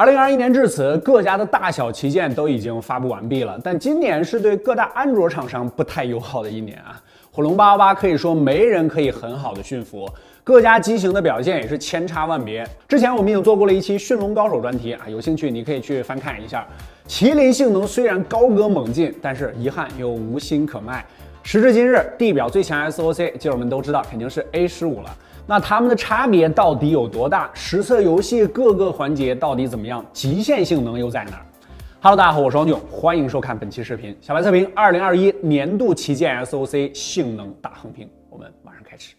二零二一年至此，各家的大小旗舰都已经发布完毕了，但今年是对各大安卓厂商不太友好的一年啊。火龙八八八可以说没人可以很好的驯服，各家机型的表现也是千差万别。之前我们已经做过了一期驯龙高手专题啊，有兴趣你可以去翻看一下。麒麟性能虽然高歌猛进，但是遗憾又无心可卖。时至今日，地表最强 SOC，基友们都知道肯定是 A 十五了。那它们的差别到底有多大？实测游戏各个环节到底怎么样？极限性能又在哪儿哈喽大家好，我是王炯，欢迎收看本期视频。小白测评二零二一年度旗舰 SOC 性能大横评，我们马上开始。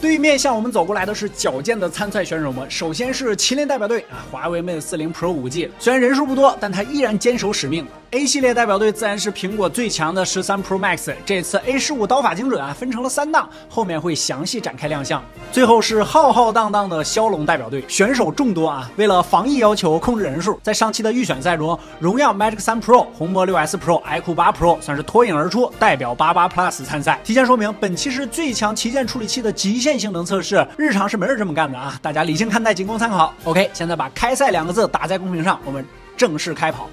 对面向我们走过来的是矫健的参赛选手们。首先是麒麟代表队啊，华为 Mate 40 Pro 5G，虽然人数不多，但它依然坚守使命。A 系列代表队自然是苹果最强的13 Pro Max，这次 A 十五刀法精准啊，分成了三档，后面会详细展开亮相。最后是浩浩荡荡的骁龙代表队，选手众多啊，为了防疫要求控制人数，在上期的预选赛中，荣耀 Magic 3 Pro、红魔 6s Pro、iQOO 8 Pro 算是脱颖而出，代表八八 Plus 参赛。提前说明，本期是最强旗舰处理器的极限。性能测试，日常是没人这么干的啊！大家理性看待，仅供参考。OK，现在把开赛两个字打在公屏上，我们正式开跑。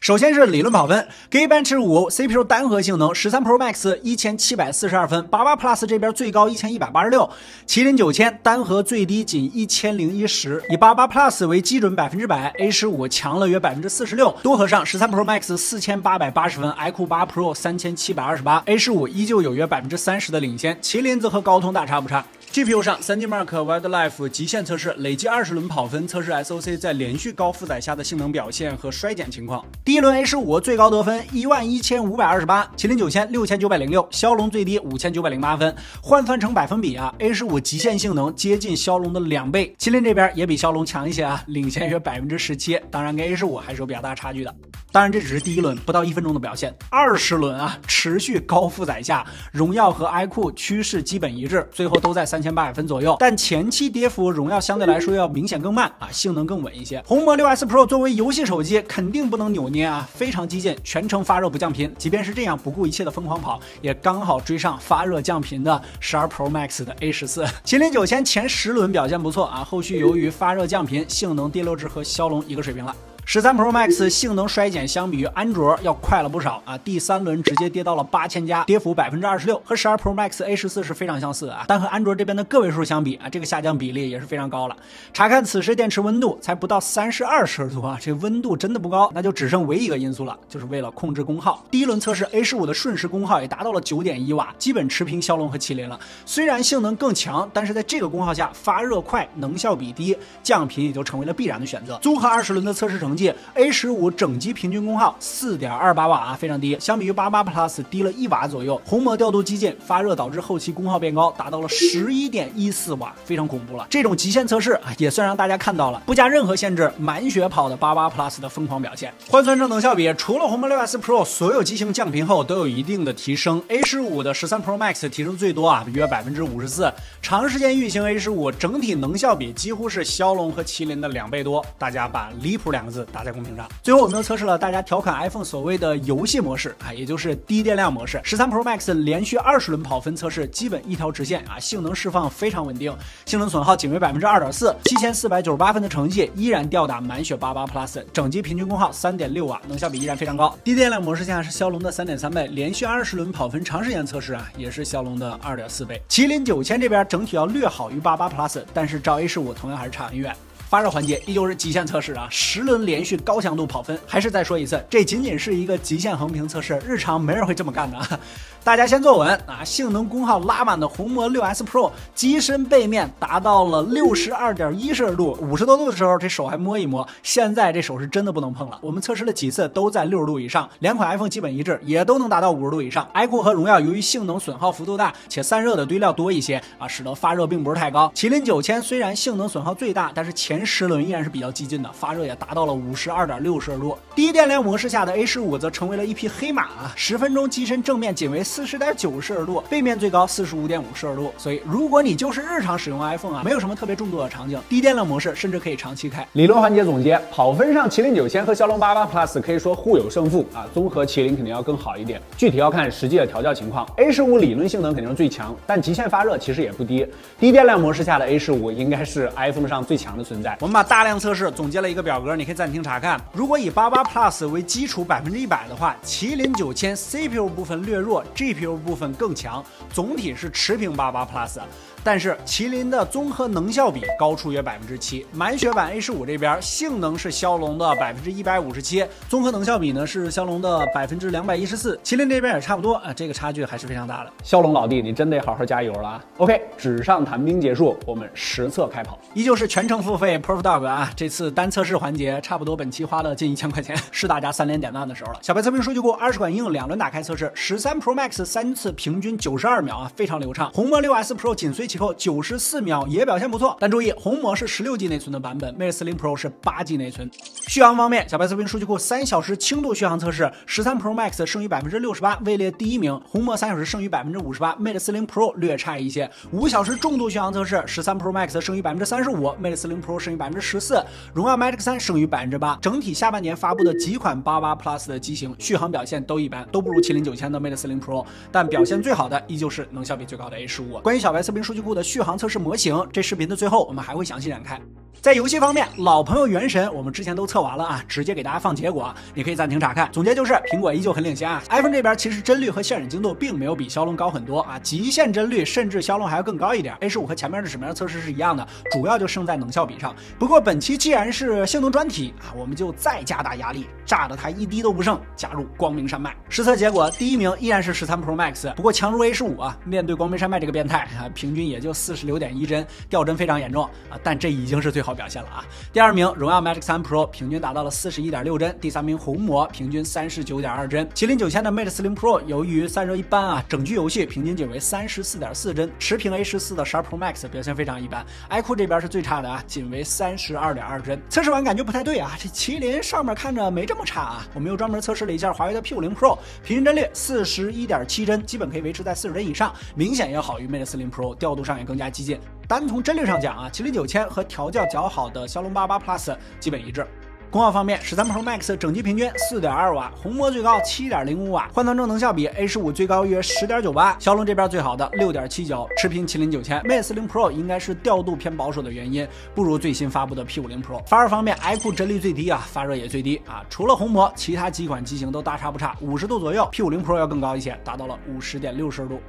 首先是理论跑分，Geekbench 五 CPU 单核性能，十三 Pro Max 一千七百四十二分，八八 Plus 这边最高一千一百八十六，麒麟九千单核最低仅一千零一十，以八八 Plus 为基准百分之百，A 十五强了约百分之四十六，多核上十三 Pro Max 四千八百八十分，iQOO 八 Pro 三千七百二十八，A 十五依旧有约百分之三十的领先，麒麟则和高通大差不差。GPU 上，三 D Mark Wildlife 极限测试，累计二十轮跑分测试 SOC 在连续高负载下的性能表现和衰减情况。第一轮 A 十五最高得分一万一千五百二十八，麒麟九千六千九百零六，骁龙最低五千九百零八分。换算成百分比啊，A 十五极限性能接近骁龙的两倍，麒麟这边也比骁龙强一些啊，领先约百分之十七。当然跟 A 十五还是有比较大差距的。当然这只是第一轮不到一分钟的表现，二十轮啊，持续高负载下，荣耀和 iQOO 趋势基本一致，最后都在三三千八百分左右。但前期跌幅，荣耀相对来说要明显更慢啊，性能更稳一些。红魔六 S Pro 作为游戏手机，肯定不能扭捏啊，非常激进，全程发热不降频。即便是这样不顾一切的疯狂跑，也刚好追上发热降频的十二 Pro Max 的 A 十四。麒麟九千前十轮表现不错啊，后续由于发热降频，性能跌落至和骁龙一个水平了。十三 Pro Max 性能衰减相比于安卓要快了不少啊！第三轮直接跌到了八千加，跌幅百分之二十六，和十二 Pro Max A 十四是非常相似的啊。但和安卓这边的个位数相比啊，这个下降比例也是非常高了。查看此时电池温度才不到三十二摄氏度啊，这温度真的不高，那就只剩唯一一个因素了，就是为了控制功耗。第一轮测试 A 十五的瞬时功耗也达到了九点一瓦，基本持平骁龙和麒麟了。虽然性能更强，但是在这个功耗下发热快，能效比低，降频也就成为了必然的选择。综合二十轮的测试成绩，A 十五。整机平均功耗四点二八瓦啊，非常低，相比于八八 Plus 低了一瓦左右。红魔调度激进，发热导致后期功耗变高，达到了十一点一四瓦，非常恐怖了。这种极限测试啊，也算让大家看到了不加任何限制满血跑的八八 Plus 的疯狂表现。换算成能效比，除了红魔六 S Pro，所有机型降频后都有一定的提升。A 十五的十三 Pro Max 提升最多啊，约百分之五十四。长时间运行 A 十五，整体能效比几乎是骁龙和麒麟的两倍多。大家把离谱两个字打在公屏上。最后，我们又测试了大家调侃 iPhone 所谓的游戏模式啊，也就是低电量模式。十三 Pro Max 连续二十轮跑分测试，基本一条直线啊，性能释放非常稳定，性能损耗仅为百分之二点四，七千四百九十八分的成绩依然吊打满血八八 Plus，整机平均功耗三点六瓦，能效比依然非常高。低电量模式下是骁龙的三点三倍，连续二十轮跑分长时间测试啊，也是骁龙的二点四倍。麒麟九千这边整体要略好于八八 Plus，但是照 A 十五同样还是差很远。发热环节依旧是极限测试啊，十轮连续高强度跑分，还是再说一次，这仅仅是一个极限横屏测试，日常没人会这么干的。大家先坐稳啊！性能功耗拉满的红魔六 S Pro 机身背面达到了六十二点一摄氏度，五十多度的时候这手还摸一摸，现在这手是真的不能碰了。我们测试了几次都在六十度以上，两款 iPhone 基本一致，也都能达到五十度以上。iQOO 和荣耀由于性能损耗幅度大且散热的堆料多一些啊，使得发热并不是太高。麒麟九千虽然性能损耗最大，但是前前十轮依然是比较激进的，发热也达到了五十二点六摄氏度。低电量模式下的 A 十五则成为了一匹黑马啊，十分钟机身正面仅为四十点九摄氏度，背面最高四十五点五摄氏度。所以如果你就是日常使用 iPhone 啊，没有什么特别重度的场景，低电量模式甚至可以长期开。理论环节总结，跑分上麒麟九千和骁龙八八 Plus 可以说互有胜负啊，综合麒麟肯定要更好一点，具体要看实际的调教情况。A 十五理论性能肯定是最强，但极限发热其实也不低。低电量模式下的 A 十五应该是 iPhone 上最强的存在。我们把大量测试总结了一个表格，你可以暂停查看。如果以八八 Plus 为基础百分之一百的话，麒麟九千 CPU 部分略弱，GPU 部分更强，总体是持平八八 Plus。但是麒麟的综合能效比高出约百分之七，满血版 A 十五这边性能是骁龙的百分之一百五十七，综合能效比呢是骁龙的百分之两百一十四，麒麟这边也差不多啊，这个差距还是非常大的。骁龙老弟，你真得好好加油了啊！OK，纸上谈兵结束，我们实测开跑，依旧是全程付费 Prof Dog 啊，这次单测试环节差不多本期花了近一千块钱，是大家三连点赞的时候了。小白测评数据库二十款应用两轮打开测试，十三 Pro Max 三次平均九十二秒啊，非常流畅。红魔六 S Pro 紧随其后九十四秒也表现不错，但注意红魔是十六 G 内存的版本，Mate 40 Pro 是八 G 内存。续航方面，小白测评数据库三小时轻度续航测试，十三 Pro Max 剩余百分之六十八，位列第一名。红魔三小时剩余百分之五十八，Mate 40 Pro 略差一些。五小时重度续航测试，十三 Pro Max 剩余百分之三十五，Mate 40 Pro 剩余百分之十四，荣耀 Magic 三剩余百分之八。整体下半年发布的几款八八 Plus 的机型续航表现都一般，都不如麒麟九千的 Mate 40 Pro，但表现最好的依旧是能效比最高的 A 十五。关于小白测评数据库的续航测试模型，这视频的最后我们还会详细展开。在游戏方面，老朋友原神我们之前都测完了啊，直接给大家放结果，你可以暂停查看。总结就是，苹果依旧很领先啊。iPhone 这边其实帧率和渲染精度并没有比骁龙高很多啊，极限帧率甚至骁龙还要更高一点。A 十五和前面的纸面测试是一样的，主要就胜在能效比上。不过本期既然是性能专题啊，我们就再加大压力，炸得它一滴都不剩，加入光明山脉。实测结果，第一名依然是十三 Pro Max，不过强如 A 十五啊。面对光明山脉这个变态啊，平均也就四十六点一帧，掉帧非常严重啊，但这已经是最好表现了啊。第二名，荣耀 Magic 3 Pro 平均达到了四十一点六帧。第三名，红魔平均三十九点二帧。麒麟九千的 Mate 40 Pro 由于散热一般啊，整局游戏平均仅为三十四点四帧。持平 A 十四的12 Pro Max 表现非常一般。iQOO 这边是最差的啊，仅为三十二点二帧。测试完感觉不太对啊，这麒麟上面看着没这么差啊。我们又专门测试了一下华为的 P50 Pro，平均帧率四十一点七帧，基本可以维持在四十帧以上，明显要好于 Mate 40 Pro，调上也更加激进。单从帧率上讲啊，麒麟九千和调教较好的骁龙八八 Plus 基本一致。功耗方面，十三 Pro Max 整机平均四点二瓦，红魔最高七点零五瓦。换算成能效比，A 十五最高约十点九八，骁龙这边最好的六点七九，持平麒麟九千。Mate 40 Pro 应该是调度偏保守的原因，不如最新发布的 P 五零 Pro。发热方面，iQOO 帧率最低啊，发热也最低啊。除了红魔，其他几款机型都大差不差，五十度左右。P 五零 Pro 要更高一些，达到了五十点六摄氏度。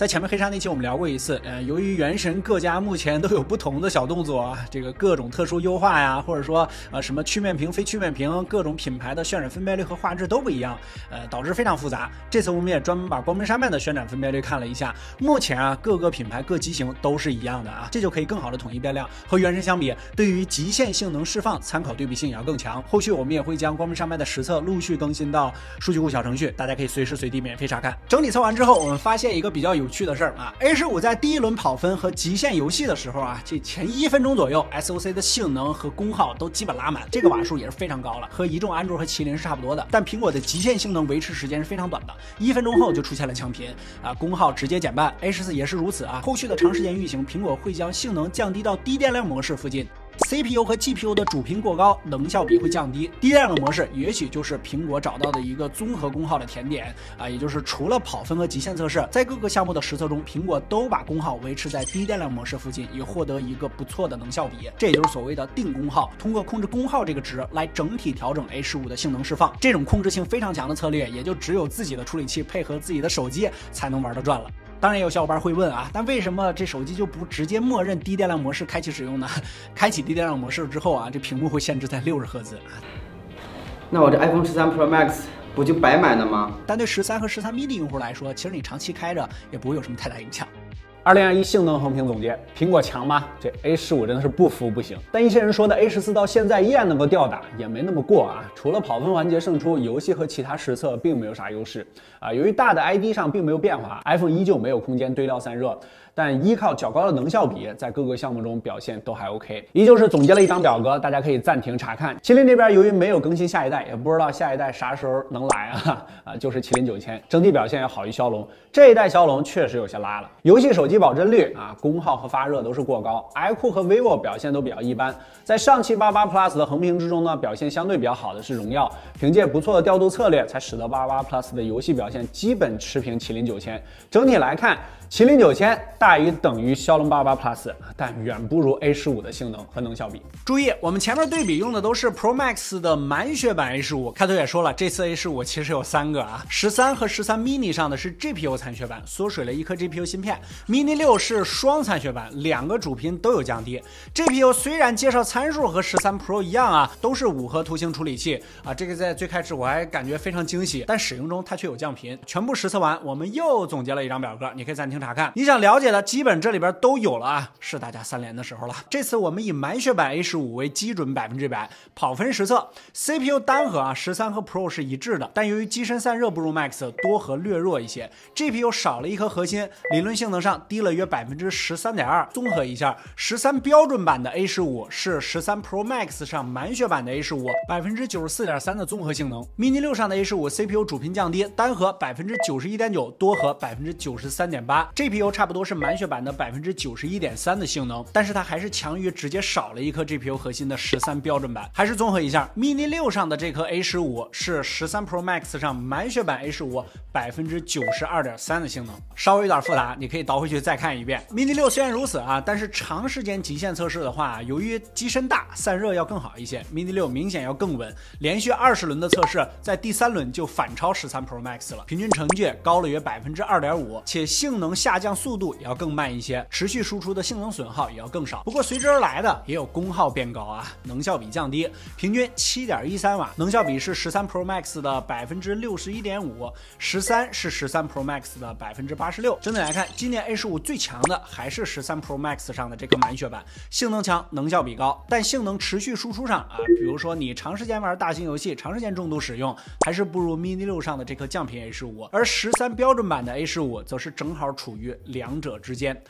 在前面黑鲨那期我们聊过一次，呃，由于原神各家目前都有不同的小动作啊，这个各种特殊优化呀，或者说呃什么曲面屏、非曲面屏，各种品牌的渲染分辨率和画质都不一样，呃，导致非常复杂。这次我们也专门把光明山脉的渲染分辨率看了一下，目前啊各个品牌各机型都是一样的啊，这就可以更好的统一变量。和原神相比，对于极限性能释放，参考对比性也要更强。后续我们也会将光明山脉的实测陆续更新到数据库小程序，大家可以随时随地免费查看。整体测完之后，我们发现一个比较有趣的事儿啊，A 十五在第一轮跑分和极限游戏的时候啊，这前一分钟左右，SOC 的性能和功耗都基本拉满，这个瓦数也是非常高了，和一众安卓和麒麟是差不多的。但苹果的极限性能维持时间是非常短的，一分钟后就出现了枪频啊，功耗直接减半。A 十四也是如此啊，后续的长时间运行，苹果会将性能降低到低电量模式附近。CPU 和 GPU 的主频过高，能效比会降低。低电量模式也许就是苹果找到的一个综合功耗的甜点啊，也就是除了跑分和极限测试，在各个项目的实测中，苹果都把功耗维持在低电量模式附近，以获得一个不错的能效比。这也就是所谓的定功耗，通过控制功耗这个值来整体调整 A 十五的性能释放。这种控制性非常强的策略，也就只有自己的处理器配合自己的手机才能玩得转了。当然也有小伙伴会问啊，但为什么这手机就不直接默认低电量模式开启使用呢？开启低电量模式之后啊，这屏幕会限制在六十赫兹。那我这 iPhone 十三 Pro Max 不就白买了吗？但对十三和十三 mini 用户来说，其实你长期开着也不会有什么太大影响。二零二一性能横评总结：苹果强吗？这 A 十五真的是不服不行。但一些人说的 A 十四到现在依然能够吊打，也没那么过啊。除了跑分环节胜出，游戏和其他实测并没有啥优势啊。由于大的 ID 上并没有变化，iPhone 依旧没有空间堆料散热。但依靠较高的能效比，在各个项目中表现都还 OK。依旧是总结了一张表格，大家可以暂停查看。麒麟这边由于没有更新下一代，也不知道下一代啥时候能来啊啊，就是麒麟九千，整体表现要好于骁龙。这一代骁龙确实有些拉了，游戏手机保真率啊，功耗和发热都是过高。iQOO 和 vivo 表现都比较一般。在上汽八八 Plus 的横屏之中呢，表现相对比较好的是荣耀，凭借不错的调度策略，才使得八八 Plus 的游戏表现基本持平麒麟九千。整体来看。麒麟九千大于等于骁龙八八 Plus，但远不如 A 十五的性能和能效比。注意，我们前面对比用的都是 Pro Max 的满血版 A 十五。开头也说了，这次 A 十五其实有三个啊，十三和十三 mini 上的是 GPU 残血版，缩水了一颗 GPU 芯片；mini 六是双残血版，两个主频都有降低。GPU 虽然介绍参数和十三 Pro 一样啊，都是五核图形处理器啊，这个在最开始我还感觉非常惊喜，但使用中它却有降频。全部实测完，我们又总结了一张表格，你可以暂停。查看你想了解的基本这里边都有了啊，是大家三连的时候了。这次我们以满血版 A 十五为基准，百分之百跑分实测，CPU 单核啊十三和 Pro 是一致的，但由于机身散热不如 Max，多核略弱一些，GPU 少了一颗核心，理论性能上低了约百分之十三点二。综合一下，十三标准版的 A 十五是十三 Pro Max 上满血版的 A 十五百分之九十四点三的综合性能，mini 六上的 A 十五 CPU 主频降低，单核百分之九十一点九，多核百分之九十三点八。GPU 差不多是满血版的百分之九十一点三的性能，但是它还是强于直接少了一颗 GPU 核心的十三标准版。还是综合一下，mini 六上的这颗 A 十五是十三 Pro Max 上满血版 A 十五百分之九十二点三的性能，稍微有点复杂，你可以倒回去再看一遍。mini 六虽然如此啊，但是长时间极限测试的话，由于机身大，散热要更好一些，mini 六明显要更稳。连续二十轮的测试，在第三轮就反超十三 Pro Max 了，平均成绩高了约百分之二点五，且性能。下降速度也要更慢一些，持续输出的性能损耗也要更少。不过随之而来的也有功耗变高啊，能效比降低，平均七点一三瓦，能效比是十三 Pro Max 的百分之六十一点五，十三是十三 Pro Max 的百分之八十六。整体来看，今年 A 十五最强的还是十三 Pro Max 上的这个满血版，性能强，能效比高，但性能持续输出上啊，比如说你长时间玩大型游戏，长时间重度使用，还是不如 Mini 六上的这颗降频 A 十五。而十三标准版的 A 十五则是正好处。处于两者之间。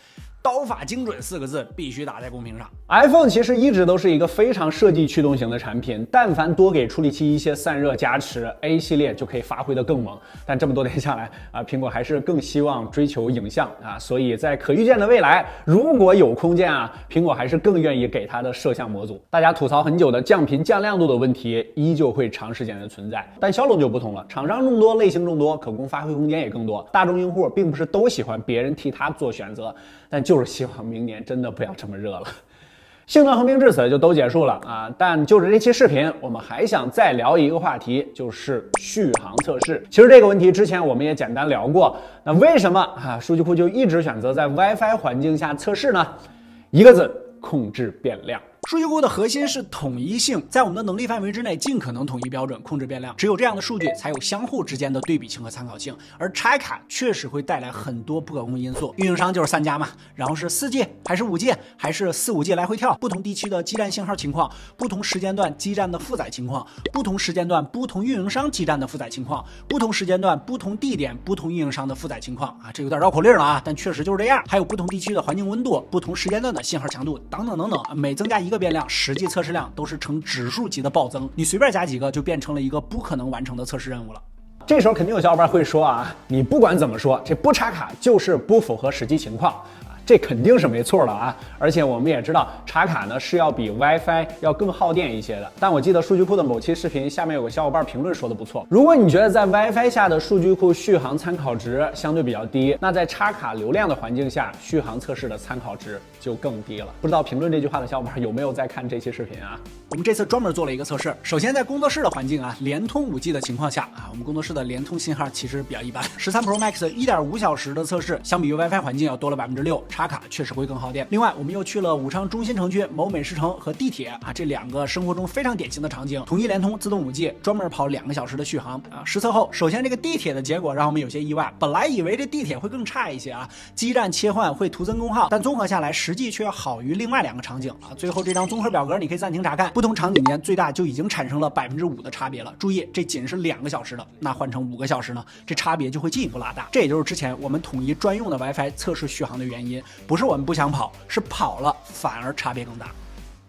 刀法精准四个字必须打在公屏上。iPhone 其实一直都是一个非常设计驱动型的产品，但凡多给处理器一些散热加持，A 系列就可以发挥的更猛。但这么多年下来啊，苹果还是更希望追求影像啊，所以在可预见的未来，如果有空间啊，苹果还是更愿意给它的摄像模组。大家吐槽很久的降频降亮度的问题，依旧会长时间的存在。但骁龙就不同了，厂商众多，类型众多，可供发挥空间也更多。大众用户并不是都喜欢别人替他做选择，但。就是希望明年真的不要这么热了。性能横平至此就都结束了啊！但就是这期视频，我们还想再聊一个话题，就是续航测试。其实这个问题之前我们也简单聊过。那为什么啊数据库就一直选择在 WiFi 环境下测试呢？一个字：控制变量。数据库的核心是统一性，在我们的能力范围之内，尽可能统一标准，控制变量。只有这样的数据，才有相互之间的对比性和参考性。而拆卡确实会带来很多不可控因素。运营商就是三家嘛，然后是四 G 还是五 G，还是四五 G 来回跳，不同地区的基站信号情况，不同时间段基站的负载情况，不同时间段不同运营商基站的负载情况，不同时间段不同地点不同运营商的负载情况啊，这有点绕口令了啊，但确实就是这样。还有不同地区的环境温度，不同时间段的信号强度等等等等，每增加一。个变量实际测试量都是呈指数级的暴增，你随便加几个就变成了一个不可能完成的测试任务了。这时候肯定有小伙伴会说啊，你不管怎么说，这不插卡就是不符合实际情况。这肯定是没错的啊！而且我们也知道，插卡呢是要比 WiFi 要更耗电一些的。但我记得数据库的某期视频下面有个小伙伴评论说的不错，如果你觉得在 WiFi 下的数据库续航参考值相对比较低，那在插卡流量的环境下，续航测试的参考值就更低了。不知道评论这句话的小伙伴有没有在看这期视频啊？我们这次专门做了一个测试。首先在工作室的环境啊，联通 5G 的情况下啊，我们工作室的联通信号其实比较一般。十三 Pro Max 一点五小时的测试，相比于 WiFi 环境要多了百分之六，插卡确实会更。耗电。另外，我们又去了武昌中心城区某美食城和地铁啊，这两个生活中非常典型的场景，统一联通自动五 G，专门跑两个小时的续航啊。实测后，首先这个地铁的结果让我们有些意外，本来以为这地铁会更差一些啊，基站切换会徒增功耗，但综合下来，实实际却要好于另外两个场景啊。最后这张综合表格你可以暂停查看，不同场景间最大就已经产生了百分之五的差别了。注意，这仅是两个小时的，那换成五个小时呢，这差别就会进一步拉大。这也就是之前我们统一专用的 WiFi 测试续航的原因。不是我们不想跑，是跑了反而差别更大。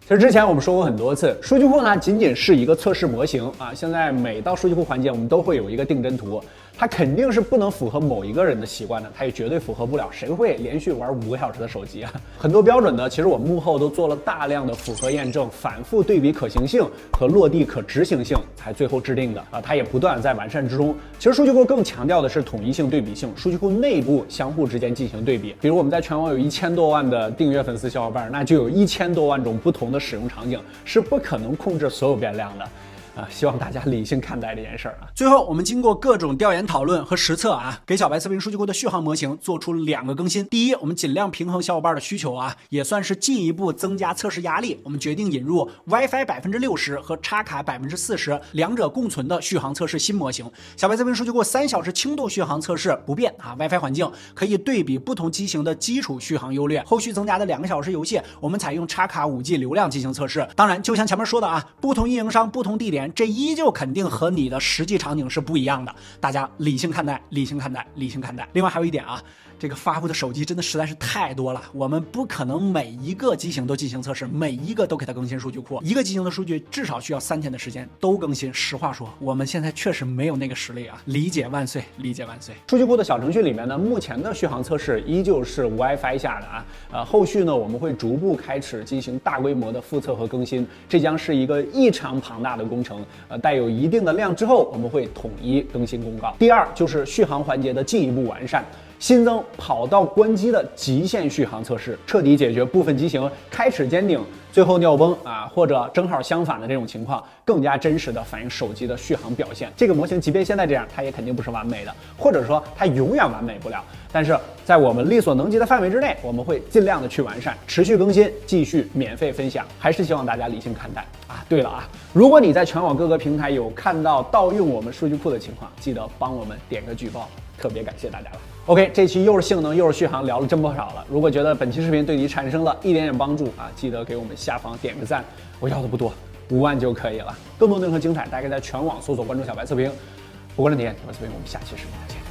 其实之前我们说过很多次，数据库呢仅仅是一个测试模型啊。现在每到数据库环节，我们都会有一个定帧图。它肯定是不能符合某一个人的习惯的，它也绝对符合不了。谁会连续玩五个小时的手机啊？很多标准呢，其实我幕后都做了大量的符合验证，反复对比可行性和落地可执行性，才最后制定的啊。它也不断在完善之中。其实数据库更强调的是统一性、对比性，数据库内部相互之间进行对比。比如我们在全网有一千多万的订阅粉丝小伙伴，那就有一千多万种不同的使用场景，是不可能控制所有变量的。啊，希望大家理性看待这件事儿啊。最后，我们经过各种调研讨论和实测啊，给小白测评数据库的续航模型做出两个更新。第一，我们尽量平衡小伙伴的需求啊，也算是进一步增加测试压力。我们决定引入 WiFi 百分之六十和插卡百分之四十两者共存的续航测试新模型。小白测评数据库三小时轻度续航测试不变啊，WiFi 环境可以对比不同机型的基础续航优劣。后续增加的两个小时游戏，我们采用插卡五 G 流量进行测试。当然，就像前面说的啊，不同运营商、不同地点，这依旧。肯定和你的实际场景是不一样的，大家理性看待，理性看待，理性看待。另外还有一点啊。这个发布的手机真的实在是太多了，我们不可能每一个机型都进行测试，每一个都给它更新数据库。一个机型的数据至少需要三天的时间都更新。实话说，我们现在确实没有那个实力啊！理解万岁，理解万岁。数据库的小程序里面呢，目前的续航测试依旧是 WiFi 下的啊。呃，后续呢，我们会逐步开始进行大规模的复测和更新，这将是一个异常庞大的工程。呃，带有一定的量之后，我们会统一更新公告。第二就是续航环节的进一步完善。新增跑道关机的极限续航测试，彻底解决部分机型开始尖顶，最后尿崩啊，或者正好相反的这种情况，更加真实的反映手机的续航表现。这个模型即便现在这样，它也肯定不是完美的，或者说它永远完美不了。但是在我们力所能及的范围之内，我们会尽量的去完善，持续更新，继续免费分享。还是希望大家理性看待啊。对了啊，如果你在全网各个平台有看到盗用我们数据库的情况，记得帮我们点个举报。特别感谢大家了。OK，这期又是性能又是续航，聊了真不少了。如果觉得本期视频对你产生了一点点帮助啊，记得给我们下方点个赞。我要的不多，五万就可以了。更多内容和精彩，大家在全网搜索关注小白测评。不过问题，小白测评，我们下期视频再见。